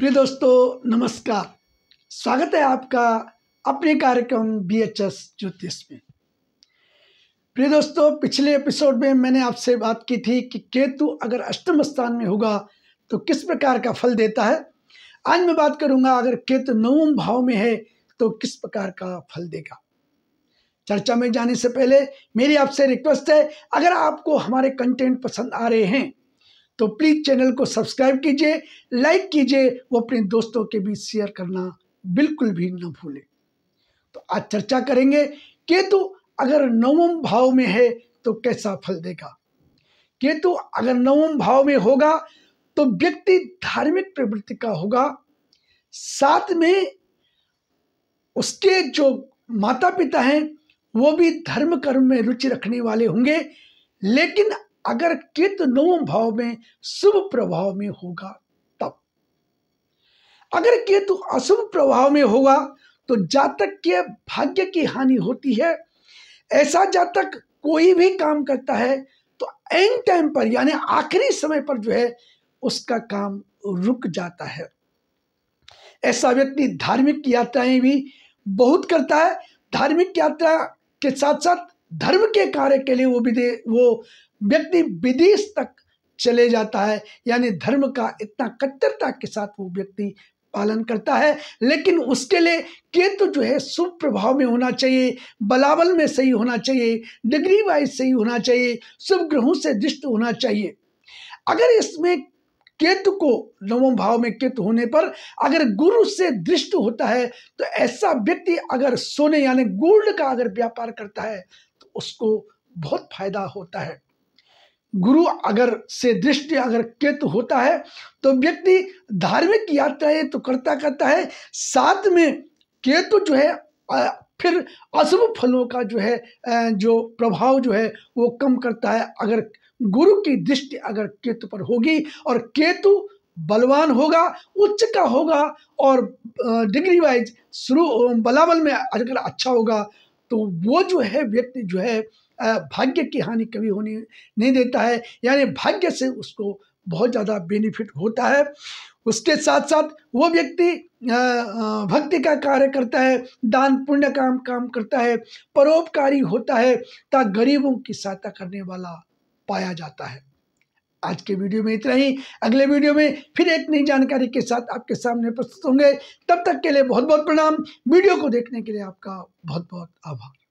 प्रिय दोस्तों, नमस्कार। स्वागत है आपका अपने कार्यक्रम बी एच एस ज्योतिष में। प्रिय दोस्तों, पिछले एपिसोड में मैंने आपसे बात की थी कि केतु अगर अष्टम स्थान में होगा तो किस प्रकार का फल देता है? आज मैं बात करूँगा, अगर केतु नवम भाव में है तो किस प्रकार का फल देगा? चर्चा में जाने से पहले मेरी आपसे रिक्वेस्ट है, अगर आपको हमारे कंटेंट पसंद आ रहे हैं तो प्लीज़ चैनल को सब्सक्राइब कीजिए लाइक कीजिए, वो अपने दोस्तों के बीच शेयर करना बिल्कुल भी न भूलें। तो आज चर्चा करेंगे, केतु अगर नवम भाव में है तो कैसा फल देगा? केतु अगर नवम भाव में होगा तो व्यक्ति धार्मिक प्रवृत्ति का होगा। साथ में उसके जो माता पिता हैं, वो भी धर्म कर्म में रुचि रखने वाले होंगे, लेकिन अगर केतु नवम भाव में, शुभ प्रभाव में होगा, तब। अगर केतु अशुभ प्रभाव में होगा तो जातक के भाग्य की हानि होती है। ऐसा जातक कोई भी काम करता है तो एंड टाइम पर, यानी आखिरी समय पर जो है, उसका काम रुक जाता है। ऐसा व्यक्ति धार्मिक यात्राएँ भी बहुत करता है। धार्मिक यात्रा के साथ साथ धर्म के कार्य के लिए वो विदे वो व्यक्ति विदेश तक चले जाता है, यानी धर्म का इतना कट्टरता के साथ वो व्यक्ति पालन करता है। लेकिन उसके लिए केतु जो है शुभ प्रभाव में होना चाहिए, बलाबल में सही होना चाहिए, डिग्री वाइज सही होना चाहिए, शुभ ग्रहों से दृष्ट होना चाहिए। अगर इसमें केतु को नवम भाव में केतु होने पर अगर गुरु से दृष्ट होता है तो ऐसा व्यक्ति अगर सोने, यानी गोल्ड का अगर व्यापार करता है तो उसको बहुत फ़ायदा होता है। गुरु अगर से दृष्टि अगर केतु होता है तो व्यक्ति धार्मिक यात्राएँ तो करता करता है, साथ में केतु जो है फिर अशुभ फलों का जो है जो प्रभाव जो है, वो कम करता है। अगर गुरु की दृष्टि अगर केतु पर होगी और केतु बलवान होगा, उच्च का होगा और डिग्री वाइज शुरू बलाबल में अगर अच्छा होगा तो वो जो है व्यक्ति जो है भाग्य की हानि कभी होने नहीं देता है। यानी भाग्य से उसको बहुत ज़्यादा बेनिफिट होता है। उसके साथ साथ वो व्यक्ति भक्ति का कार्य करता है, दान, पुण्य काम काम करता है, परोपकारी होता है ताकि गरीबों की सहायता करने वाला पाया जाता है। आज के वीडियो में इतना ही। अगले वीडियो में फिर एक नई जानकारी के साथ आपके सामने प्रस्तुत होंगे। तब तक के लिए बहुत बहुत प्रणाम। वीडियो को देखने के लिए आपका बहुत बहुत आभार।